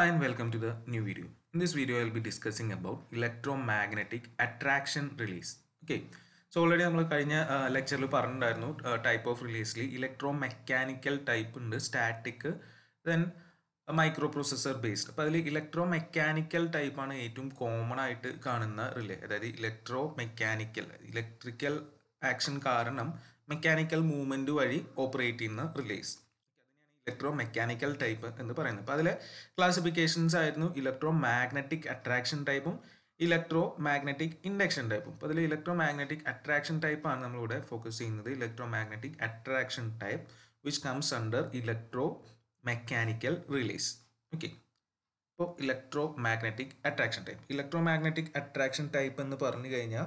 Hi and welcome to the new video. In this video, I'll be discussing about electromagnetic attraction release. Okay. So already നമ്മൾ കഴിഞ്ഞ ലെക്ചറിൽ പറഞ്ഞിട്ടുണ്ടായിരുന്നു type of റിലീസിൽ electromechanical type ഉണ്ട് static then microprocessor based അപ്പോൾ അതിൽ electro mechanical ടൈപ്പാണ് ഏറ്റവും കോമൺ ആയിട്ട് കാണുന്ന റിലേ അതായത് ഇലക്ട്രോ മെക്കാനിക്കൽ ഇലക്ട്രിക്കൽ ആക്ഷൻ കാരണം മെക്കാനിക്കൽ മൂവ്മെന്റ് വഴി ഓപ്പറേറ്റ് ചെയ്യുന്ന റിലേസ് ഇലക്ട്രോ മെക്കാനിക്കൽ ടൈപ്പ് എന്ന് പറയുന്നത്. അപ്പോൾ അതിലെ ക്ലാസിഫിക്കേഷൻസ് ആയിരുന്നു ഇലക്ട്രോ മാഗ്നറ്റിക് അട്രാക്ഷൻ ടൈപ്പും ഇലക്ട്രോ മാഗ്നറ്റിക് ഇൻഡക്ഷൻ ടൈപ്പും അപ്പോൾ അതിൽ ഇലക്ട്രോ മാഗ്നറ്റിക് അട്രാക്ഷൻ ടൈപ്പാണ് നമ്മളിവിടെ ഫോക്കസ് ചെയ്യുന്നത്. Electromagnetic attraction type which comes under electromechanical release okay അപ്പോൾ electromagnetic attraction type electromagnetic attraction type എന്ന് പറഞ്ഞു കഴിഞ്ഞാൽ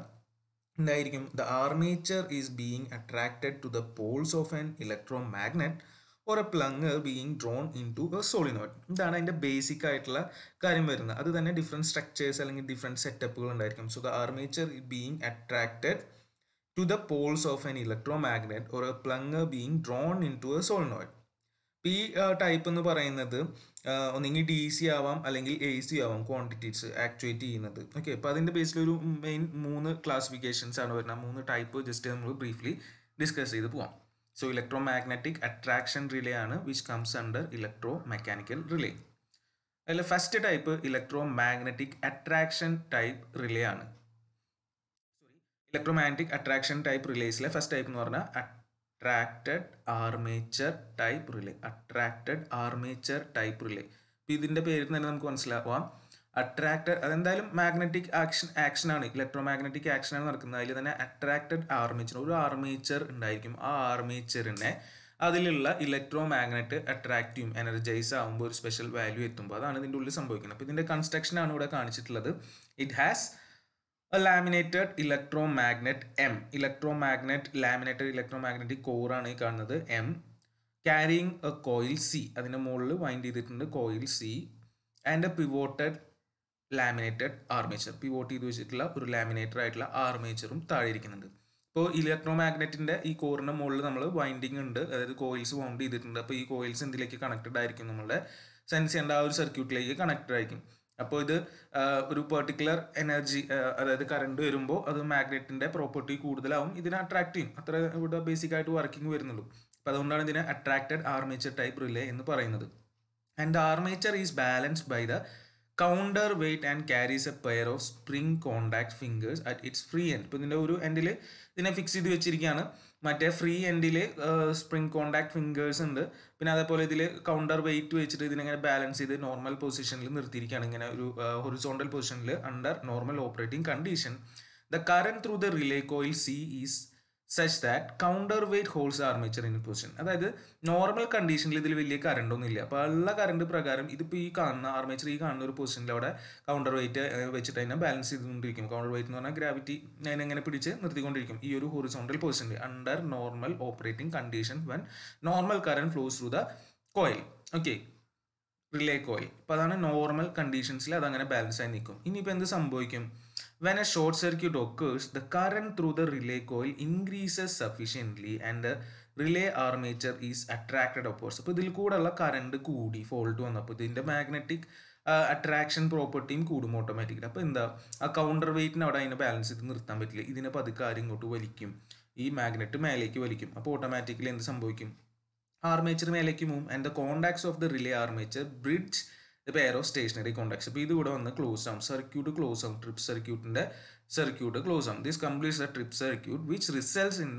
എന്തായിരിക്കും? The armature is being attracted to the poles of an electromagnet a plunger being drawn into a solenoid ഇതാണ് അതിന്റെ basic ആയിട്ടുള്ള കാര്യം വരുന്നത്. അത് തന്നെ ഡിഫറെന്റ് സ്ട്രക്ചേഴ്സ് അല്ലെങ്കിൽ ഡിഫറെന്റ് സെറ്റപ്പുകൾ ഉണ്ടായിരിക്കും. So the armature being attracted to the poles of an electromagnet or a plunger being drawn into a solenoid ഈ ടൈപ്പ് എന്ന് പറയുന്നത് ഒന്നെങ്കിൽ ഡി സി ആവാം അല്ലെങ്കിൽ എ സി ആവാം ക്വാണ്ടിറ്റീസ് ആക്ച്വേറ്റ് ചെയ്യുന്നത്. ഓക്കെ അപ്പോൾ അതിന്റെ ബേസിൽ ഒരു മെയിൻ മൂന്ന് ക്ലാസിഫിക്കേഷൻസ് ആണ് വരുന്നത്. മൂന്ന് ടൈപ്പ് ജസ്റ്റ് നമ്മൾ ബ്രീഫ്ലി ഡിസ്കസ് ചെയ്ത് പോവാം. So electro magnetic attraction relay ആണ് which comes under electromechanical relay അതിൽ first type electromagnetic attraction type relay ആണ്. Sorry electro magnetic attraction type റിലേസിലെ ഫസ്റ്റ് ടൈപ്പ് എന്ന് പറഞ്ഞാൽ attracted armature type relay attracted armature type relay ഇപ്പോൾ ഇതിന്റെ പേരിൽ തന്നെ നമുക്ക് മനസ്സിലാവാം. അട്രാക്റ്റഡ് അതെന്തായാലും മാഗ്നറ്റിക് ആക്ഷൻ ആക്ഷൻ ആണ്. ഇലക്ട്രോ മാഗ്നറ്റിക് ആക്ഷൻ ആണ് നടക്കുന്നത്. അതിൽ തന്നെ അട്രാക്റ്റഡ് ആർമേച്ചർ ഒരു ആർമേച്ചർ ഉണ്ടായിരിക്കും. ആ ആർമേച്ചറിനെ അതിലുള്ള ഇലക്ട്രോ മാഗ്നറ്റ് അട്രാക്ട് ചെയ്യും. എനർജൈസ് ആകുമ്പോൾ ഒരു സ്പെഷ്യൽ വാല്യൂ എത്തുമ്പോൾ അതാണ് ഇതിന്റെ ഉള്ളിൽ സംഭവിക്കുന്നത്. അപ്പോൾ ഇതിന്റെ കൺസ്ട്രക്ഷൻ ആണ് ഇവിടെ കാണിച്ചിട്ടുള്ളത്. It has a laminated electromagnet M electromagnet laminated electromagnetic കോറാണ് ഈ കാണുന്നത് M carrying a coil C അതിന്റെ മുകളിൽ വൈൻഡ് ചെയ്തിട്ടുണ്ട് coil C and a pivoted laminated armature pivot ചെയ്ത് വെച്ചിട്ടുള്ള ഒരു ലാമിനേറ്റർ ആയിട്ടുള്ള ആർമേച്ചറും താഴെ ഇരിക്കുന്നുണ്ട് ഇപ്പോൾ ഇലക്ട്രോ മാഗ്നറ്റിന്റെ ഈ കോറിന്റെ മുകളിൽ നമ്മൾ വൈൻഡിങ് ഉണ്ട് അതായത് കോയിൽസ് വൗണ്ട് ചെയ്തിട്ടുണ്ട്. അപ്പോൾ ഈ കോയിൽസ് എന്തിലേക്ക് കണക്റ്റഡ് ആയിരിക്കും? നമ്മളുടെ സെൻസ് ചെയ്യേണ്ട ആ ഒരു സർക്യൂട്ടിലേക്ക് കണക്റ്റഡ് ആയിരിക്കും. അപ്പോൾ ഇത് ഒരു പെർട്ടിക്കുലർ എനർജി അതായത് കറണ്ട് വരുമ്പോൾ അത് മാഗ്നറ്റിന്റെ പ്രോപ്പർട്ടി കൂടുതലാവും ഇതിനെ അട്രാക്ട് ചെയ്യും. അത്ര ഇവിടെ ബേസിക് ആയിട്ട് വർക്കിംഗ് വരുന്നുള്ളൂ. അപ്പോൾ അതുകൊണ്ടാണ് ഇതിനെ അട്രാക്റ്റഡ് ആർമേച്ചർ ടൈപ്പ് റിലേ എന്ന് പറയുന്നത്. And armature is balanced by the counterweight and carries a pair of spring contact fingers at its free end ഇപ്പോൾ ഇതിന്റെ ഒരു എൻഡിൽ ഇതിനെ ഫിക്സ് ചെയ്ത് വെച്ചിരിക്കുകയാണ്. മറ്റേ ഫ്രീ എൻഡിൽ സ്പ്രിംഗ് കോണ്ടാക്ട് ഫിംഗേഴ്സ് ഉണ്ട്. പിന്നെ അതേപോലെ ഇതിൽ കൗണ്ടർ വെയിറ്റ് വെച്ചിട്ട് ഇതിനെങ്ങനെ ബാലൻസ് ചെയ്ത് നോർമൽ പൊസിഷനിൽ നിർത്തിയിരിക്കുകയാണ്. ഇങ്ങനെ ഒരു ഹൊറിസോണ്ടൽ പൊസിഷനിൽ under normal operating condition the current through the relay coil C is such that counterweight holds armature in position അതായത് നോർമൽ കണ്ടീഷനിൽ ഇതിൽ വലിയ കറണ്ട് ഒന്നും ഇല്ല അപ്പോൾ ഉള്ള കറണ്ട് പ്രകാരം ഇതിപ്പോൾ ഈ കാണുന്ന ആർമേച്ചർ ഈ കാണുന്ന ഒരു പൊസിഷനിൽ അവിടെ കൗണ്ടർ വെയിറ്റ് വെച്ചിട്ട് അതിനെ ബാലൻസ് ചെയ്തുകൊണ്ടിരിക്കും. കൗണ്ടർ വെയിറ്റ് എന്ന് പറഞ്ഞാൽ ഗ്രാവിറ്റി അതിനെങ്ങനെ പിടിച്ച് നിർത്തിക്കൊണ്ടിരിക്കും. ഈ ഒരു ഹൊറിസോണ്ടൽ പൊസിഷനിൽ under normal operating condition when normal current flows through the coil okay relay coil അപ്പോൾ അതാണ് നോർമൽ കണ്ടീഷൻസിൽ അതങ്ങനെ ബാലൻസ് ആയി നിൽക്കും. ഇനിയിപ്പോൾ എന്ത് സംഭവിക്കും? When a short circuit occurs the current through the relay coil increases sufficiently and the relay armature is attracted upwards. അപ്പോൾ ഇതിൽ കൂടെയുള്ള കറണ്ട് കൂടി ഫോൾട്ട് വന്നപ്പോൾ ഇതിന്റെ മാഗ്നറ്റിക് അട്രാക്ഷൻ പ്രോപ്പർട്ടിയും കൂടും ഓട്ടോമാറ്റിക്കലി അപ്പോൾ എന്താ? ആ കൗണ്ടർ വെയിറ്റിന് അവിടെ അതിനെ ബാലൻസ് ചെയ്ത് നിർത്താൻ പറ്റില്ല. ഇതിനെ പതുക്കെ ആരും ഇങ്ങോട്ട് വലിക്കും. ഈ മാഗ്നറ്റ് മേലേക്ക് വലിക്കും. അപ്പോൾ ഓട്ടോമാറ്റിക്കലി എന്ത് സംഭവിക്കും? ആർമേച്ചർ മേലേക്ക് മൂവും and the contacts of the relay armature bridge pair aero stationary contacts അപ്പോൾ ഇത് ഇവിടെ വന്ന് ക്ലോസ് ആവും. സർക്യൂട്ട് ക്ലോസ് ആവും. ട്രിപ്പ് സർക്യൂട്ടിന്റെ സർക്യൂട്ട് ക്ലോസ് ആവും. This completes the trip circuit which results in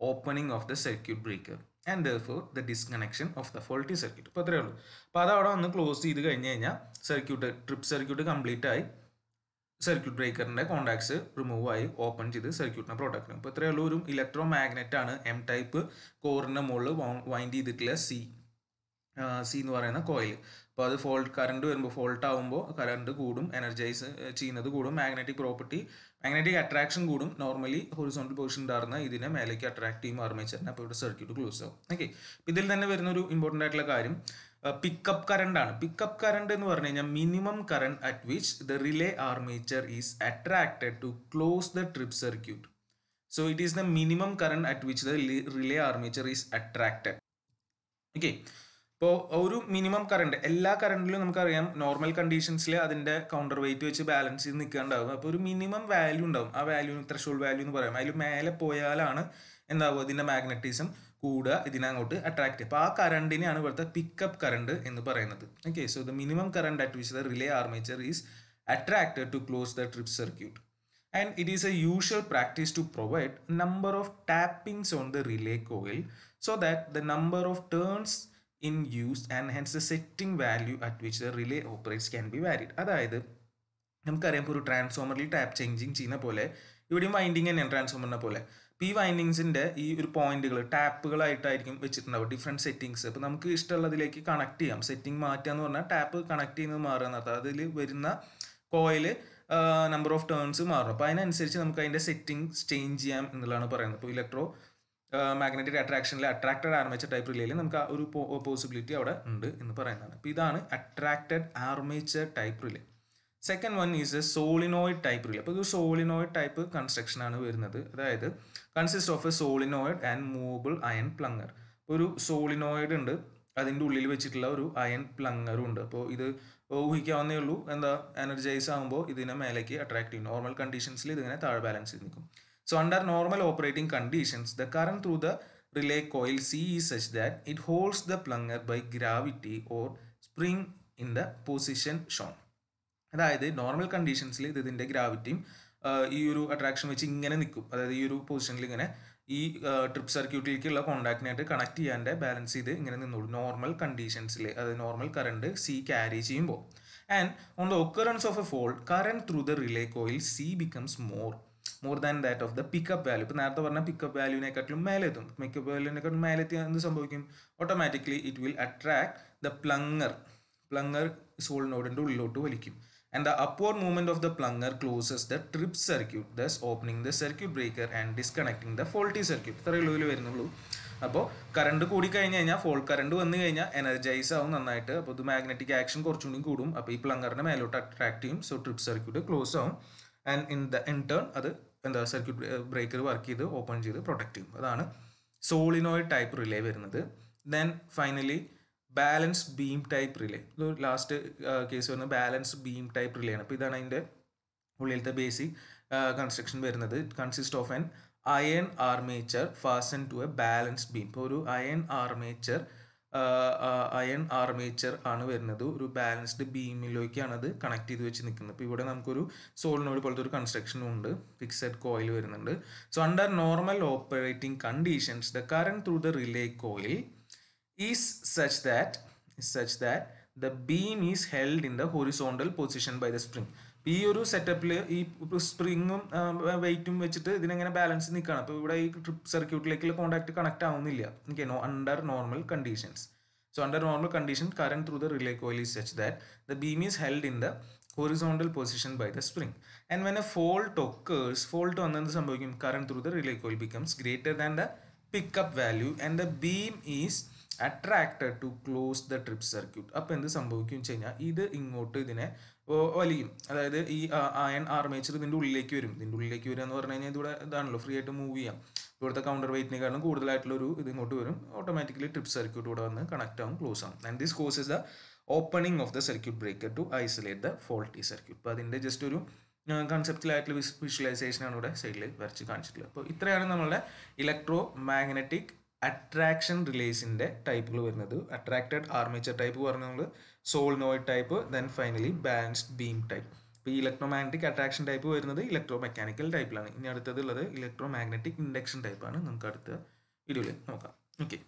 opening of the circuit breaker and therefore the disconnection of the faulty circuit ഇപ്പോൾ അത്രയേ ഉള്ളൂ. അപ്പോൾ അത് അവിടെ വന്ന് ക്ലോസ് ചെയ്ത് കഴിഞ്ഞ് കഴിഞ്ഞാൽ സർക്യൂട്ട് ട്രിപ്പ് സർക്യൂട്ട് കംപ്ലീറ്റ് ആയി സർക്യൂട്ട് ബ്രേക്കറിന്റെ കോണ്ടാക്ട്സ് റിമൂവ് ആയി ഓപ്പൺ ചെയ്ത് സർക്യൂട്ടിനെ പ്രൊട്ടക്ട് ചെയ്യും അപ്പോൾ ഇത്രയുള്ള ഒരു ഇലക്ട്രോ മാഗ്നറ്റ് ആണ് എം ടൈപ്പ് കോറിന്റെ മുകളിൽ വൈൻഡ് ചെയ്തിട്ടുള്ള സി സി എന്ന് പറയുന്ന കോയിൽ അപ്പോൾ അത് ഫോൾട്ട് കറണ്ട് വരുമ്പോൾ ഫോൾട്ട് ആകുമ്പോൾ കറണ്ട് കൂടും എനർജൈസ് ചെയ്യുന്നത് കൂടും മാഗ്നറ്റിക് പ്രോപ്പർട്ടി മാഗ്നറ്റിക് അട്രാക്ഷൻ കൂടും. നോർമലി ഹൊറിസോണ്ടൽ പൊസിഷൻ ഉണ്ടായിരുന്ന ഇതിനെ മേലേക്ക് അട്രാക്ട് ചെയ്യും ആർമേച്ചറിനെ അപ്പോൾ ഇവിടെ സർക്യൂട്ട് ക്ലോസ് ആവും. ഓക്കെ ഇതിൽ തന്നെ വരുന്ന ഒരു ഇമ്പോർട്ടന്റ് ആയിട്ടുള്ള കാര്യം പിക്കപ്പ് കറണ്ട് ആണ്. പിക്കപ്പ് കറണ്ട് എന്ന് പറഞ്ഞു കഴിഞ്ഞാൽ minimum current at which the relay armature is attracted to close the trip circuit so it is the minimum current at which the relay armature is attracted okay ഇപ്പോൾ ഒരു minimum current എല്ലാ കറണ്ടിലും നമുക്കറിയാം normal കണ്ടീഷൻസിൽ അതിന്റെ counter wait വെച്ച് balance ചെയ്ത് നിൽക്കാണ്ടാവും അപ്പോൾ ഒരു minimum value ഉണ്ടാവും. ആ വാല്യൂ ത്രഷോൾ വാല്യൂ എന്ന് പറയാം. അതിൽ മേലെ പോയാലാണ് എന്താവും ഇതിന്റെ മാഗ്നറ്റിസം കൂടുക ഇതിനെ അങ്ങോട്ട് ചെയ്യും അപ്പോൾ ആ കറണ്ടിനെയാണ് ഇവിടുത്തെ പിക്കപ്പ് കറണ്ട് എന്ന് പറയുന്നത്. Okay so the minimum current at which the relay armature is attracted to close the trip circuit and it is a usual practice to provide number of tappings on the relay coil so that the number of turns in use and hence the setting value at which the relay operates can be varied. അതായത് നമുക്കറിയാം ഇപ്പോൾ ഒരു ട്രാൻസ്ഫോമറിൽ tap changing ചെയ്യുന്ന പോലെ ഇവിടെയും winding തന്നെയാണ് ട്രാൻസ്ഫോമറിനെ പോലെ. അപ്പോൾ ഈ വൈൻഡിങ്സിന്റെ ഈ ഒരു പോയിന്റുകൾ ടാപ്പുകളായിട്ടായിരിക്കും വെച്ചിട്ടുണ്ടാവും ഡിഫറെന്റ് സെറ്റിങ്സ് അപ്പോൾ നമുക്ക് ഇഷ്ടമുള്ളതിലേക്ക് കണക്ട് ചെയ്യാം. സെറ്റിംഗ് മാറ്റുക എന്ന് പറഞ്ഞാൽ ടാപ്പ് കണക്ട് ചെയ്യുന്നത് മാറുക എന്നർത്ഥം അതിൽ വരുന്ന കോയിൽ നമ്പർ ഓഫ് ടേൺസ് മാറും. അപ്പോൾ അതിനനുസരിച്ച് നമുക്ക് അതിന്റെ സെറ്റിംഗ്സ് ചേഞ്ച് ചെയ്യാം എന്നുള്ളതാണ് പറയുന്നത്. ഇപ്പോൾ ഇലക്ട്രോ മാഗ്നറ്റിക് അട്രാക്ഷനിൽ അട്രാക്റ്റഡ് ആർമേച്ചർ ടൈപ്പ് റിലേയിൽ നമുക്ക് ആ ഒരു പോസിബിലിറ്റി അവിടെ ഉണ്ട് എന്ന് പറയുന്നതാണ്. അപ്പോൾ ഇതാണ് attracted armature type relay second one is a solenoid type relay അപ്പോൾ ഇത് സോളിനോയിഡ് ടൈപ്പ് കൺസ്ട്രക്ഷൻ ആണ് വരുന്നത്. അതായത് consist of a solenoid and movable iron plunger ഒരു സോളിനോയിഡ് ഉണ്ട്. അതിന്റെ ഉള്ളിൽ വെച്ചിട്ടുള്ള ഒരു അയൺ പ്ലങ്ങറും ഉണ്ട്. അപ്പോൾ ഇത് ഊഹിക്കാവുന്നേ ഉള്ളൂ. എന്താ എനർജൈസ് ആകുമ്പോൾ ഇതിനെ മേലേക്ക് അട്രാക്ട് ചെയ്യും. നോർമൽ കണ്ടീഷൻസിൽ ഇതിങ്ങനെ താഴെ ബാലൻസ് ചെയ്ത് നിൽക്കും. So under normal operating conditions, the current through the relay coil C is such that it holds the plunger by gravity or spring in the position shown. അതായത് normal കണ്ടീഷൻസിൽ ഇത് ഇതിന്റെ ഗ്രാവിറ്റിയും ഈ ഒരു അട്രാക്ഷൻ വെച്ച് ഇങ്ങനെ നിൽക്കും. അതായത് ഈ ഒരു പൊസിഷനിൽ ഇങ്ങനെ ഈ ട്രിപ്പ് സർക്യൂട്ടിലേക്കുള്ള കോണ്ടാക്റ്റിനായിട്ട് കണക്ട് ചെയ്യാന്റെ ബാലൻസ് ചെയ്ത് ഇങ്ങനെ നിന്നോളൂ. നോർമൽ കണ്ടീഷൻസിൽ അതായത് നോർമൽ കറണ്ട് സി ക്യാരി ചെയ്യുമ്പോൾ. And on the occurrence of a fault current through the relay coil C becomes more more than that of the pickup value ഇപ്പോൾ നേരത്തെ പറഞ്ഞ പിക്കപ്പ് വാല്യൂവിനെക്കാട്ടിലും മേലെ എത്തും പിക്കപ്പ് വാല്യൂവിനെക്കാട്ടിലും മേലെ എത്തിയാൽ എന്ത് സംഭവിക്കും? Automatically it will attract the plunger plunger സോളിനോഡിന്റെ ഉള്ളിലോട്ട് വലിക്കും. And the upward movement of the plunger closes the trip circuit thus opening the circuit breaker and disconnecting the faulty circuit ഇത്രയേ ഉള്ളൂ വരുന്നുള്ളൂ. അപ്പോൾ കറണ്ട് കൂടി കഴിഞ്ഞ് കഴിഞ്ഞാൽ ഫോൾ കറണ്ട് വന്നു കഴിഞ്ഞാൽ എനർജൈസ് ആവും നന്നായിട്ട്. അപ്പോൾ ഇത് മാഗ്നറ്റിക് ആക്ഷൻ കുറച്ചുകൂടി കൂടും അപ്പോൾ ഈ പ്ലങ്ങറിനെ മേലോട്ട് അട്രാക്ട് ചെയ്യും. സോ ട്രിപ്പ് സർക്യൂട്ട് ക്ലോസ് ആവും. And in the in turn അത് എന്താ സർക്യൂട്ട് ബ്രേക്കർ വർക്ക് ചെയ്ത് ഓപ്പൺ ചെയ്ത് പ്രൊട്ടക്ട് ചെയ്യും. അതാണ് സോളിനോയിഡ് ടൈപ്പ് റിലേ വരുന്നത്. Then finally balance beam type relay ഇത് ലാസ്റ്റ് കേസ് വരുന്നത് ബാലൻസ് ബീം ടൈപ്പ് റിലേ ആണ്. അപ്പോൾ ഇതാണ് അതിന്റെ ഉള്ളിലത്തെ ബേസിക് കൺസ്ട്രക്ഷൻ വരുന്നത്. Consist of an iron armature fastened to a balance beam ഇപ്പോൾ ഒരു അയൺ ആർമേച്ചർ അയൺ ആർമേച്ചർ ആണ് വരുന്നത്. ഒരു ബാലൻസ്ഡ് ബീമിലേക്കാണ് അത് കണക്ട് ചെയ്ത് വെച്ച് നിൽക്കുന്നത്. ഇപ്പോൾ ഇവിടെ നമുക്കൊരു സോളിനോട് പോലത്തെ ഒരു കൺസ്ട്രക്ഷനും ഉണ്ട്. ഫിക്സഡ് കോയിൽ വരുന്നുണ്ട്. So under normal operating conditions the current through the relay coil is such that such that the beam is held in the horizontal position by the spring. ഈ ഒരു സെറ്റപ്പിൽ ഈ സ്പ്രിങ്ങും വെയിറ്റും വെച്ചിട്ട് ഇതിനെങ്ങനെ ബാലൻസ് നിൽക്കുകയാണ് അപ്പോൾ ഇവിടെ ഈ ട്രിപ്പ് സർക്യൂട്ടിലേക്കുള്ള കോൺടാക്ട് കണക്ട് ആവുന്നില്ല. Okay under normal conditions so under normal condition current through the relay coil is such that the beam is held in the horizontal position by the spring and when a fault occurs fault വന്നെന്ത് സംഭവിക്കും? Current through the relay coil becomes greater than the pickup value and the beam is attracted to close the trip circuit അപ്പോൾ എന്ത് സംഭവിക്കും വെച്ച് കഴിഞ്ഞാൽ ഇത് ഇങ്ങോട്ട് ഇതിനെ വലിയും അതായത് ഈ അയൺ ആർമേച്ചർ ഇതിന്റെ ഉള്ളിലേക്ക് വരും. ഇതിന്റെ ഉള്ളിലേക്ക് വരിക എന്ന് പറഞ്ഞു കഴിഞ്ഞാൽ ഇതിവിടെ ഇതാണല്ലോ ഫ്രീ ആയിട്ട് മൂവ് ചെയ്യാം. ഇവിടുത്തെ കൗണ്ടർ വെയിറ്റിനെക്കാളും കൂടുതലായിട്ടുള്ള ഒരു ഇത് ഇങ്ങോട്ട് വരും. ഓട്ടോമാറ്റിക്കലി ട്രിപ്പ് സർക്യൂട്ട് ഇവിടെ വന്ന് കണക്ട് ആവും ക്ലോസ് ആവും. And this cause is the opening of the circuit breaker to isolate the faulty circuit അപ്പോൾ അതിന്റെ ജസ്റ്റ് ഒരു കൺസെപ്റ്റിലായിട്ടുള്ള വിഷ്വലൈസേഷനാണ് ഇവിടെ സൈഡിൽ വരച്ച് കാണിച്ചിട്ടുള്ളത്. അപ്പോൾ ഇത്രയാണ് നമ്മളുടെ ഇലക്ട്രോ മാഗ്നറ്റിക് അട്രാക്ഷൻ റിലേസിന്റെ ടൈപ്പുകൾ വരുന്നത്. അട്രാക്റ്റഡ് ആർമേച്ചർ ടൈപ്പ് പറഞ്ഞ നമ്മൾ solenoid type then finally balanced beam type ഇപ്പോൾ ഈ ഇലക്ട്രോ മാഗ്നറ്റിക് അട്രാക്ഷൻ ടൈപ്പ് വരുന്നത് ഇലക്ട്രോ മെക്കാനിക്കൽ ടൈപ്പിലാണ് ഇനി അടുത്തത് ഉള്ളത് ഇലക്ട്രോ മാഗ്നറ്റിക് ഇൻഡക്ഷൻ ടൈപ്പാണ് നമുക്ക് അടുത്ത വീഡിയോയിൽ നോക്കാം. ഓക്കെ